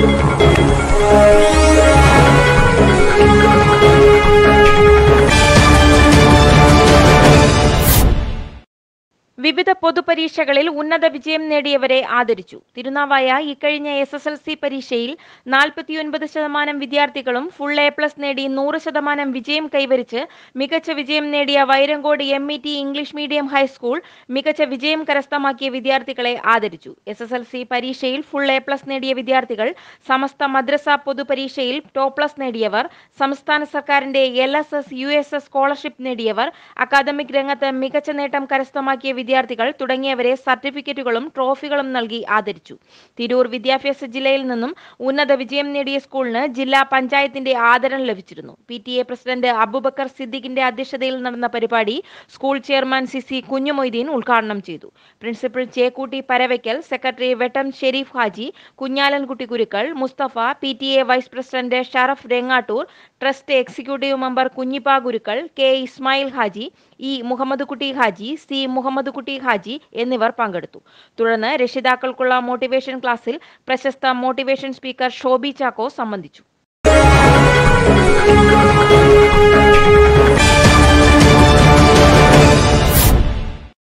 Thank you. വിവിധ പൊതുപരീക്ഷകളിൽ ഉന്നത വിജയം നേടിയവരെ ആദരിച്ചു. തിരുനാവായ ഇക്കഴിഞ്ഞ എസ് എസ് എൽ സി പരീക്ഷയിൽ നാൽപ്പത്തിയൊൻപത് ശതമാനം വിദ്യാർത്ഥികളും ഫുൾ എ പ്ലസ് നേടി നൂറ് ശതമാനം വിജയം കൈവരിച്ച് മികച്ച വിജയം നേടിയ Vairankode M E T English medium high school മികച്ച വിജയം കരസ്ഥമാക്കിയ വിദ്യാർത്ഥികളെ ആദരിച്ചു. എസ് എസ് എൽ സി പരീക്ഷയിൽ ഫുൾ എ പ്ലസ് നേടിയ വിദ്യാർത്ഥികൾ സമസ്ത മദ്രസ പൊതുപരീക്ഷയിൽ ടോപ് പ്ലസ് നേടിയവർ സംസ്ഥാന സർക്കാരിന്റെ L S S U S S scholarship നേടിയവർ അക്കാദമിക് രംഗത്ത് മികച്ച നേട്ടം കരസ്ഥമാക്കിയ വിദ്യാർത്ഥികൾ തുടങ്ങിയവരെ സർട്ടിഫിക്കറ്റുകളും ട്രോഫികളും നൽകി ആദരിച്ചു. തിരൂർ വിദ്യാഭ്യാസ ജില്ലയിൽ നിന്നും ഉന്നത വിജയം നേടിയ സ്കൂളിന് ജില്ലാ പഞ്ചായത്തിന്റെ ആദരം ലഭിച്ചിരുന്നു. P T A president Abubakar സിദ്ദിഖിന്റെ അധ്യക്ഷതയിൽ നടന്ന പരിപാടി school chairman C C Kunhimoideen ഉദ്ഘാടനം ചെയ്തു. Principal Chekkutty Paravakkal secretary Vettam Shareef Haji Kunhalankutty Kurukkal Musthafa P T A vice president Sharaf Rangattoor trust executive member Kunhippa Gurukkal K Ismail Haji E Muhammad Kutty Haji C Muhammad Kutty Haji എന്നിവർ പങ്കെടുത്തു. തുടർന്ന് രക്ഷിതാക്കൾക്കുള്ള motivation ക്ലാസ്സിൽ പ്രശസ്ത motivation speaker Shobi Chacko സംബന്ധിച്ചു.